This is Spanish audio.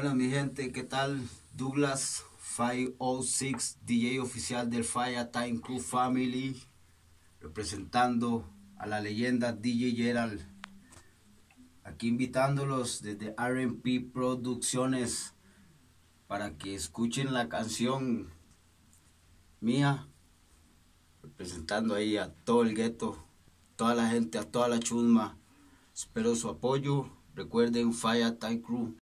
Bueno, mi gente, ¿qué tal? Douglas 506, DJ oficial del Fire Time Crew Family, representando a la leyenda DJ Gerald. Aquí invitándolos desde RP Producciones para que escuchen la canción mía, representando ahí a todo el gueto, toda la gente, a toda la chusma. Espero su apoyo. Recuerden Fire Time Crew.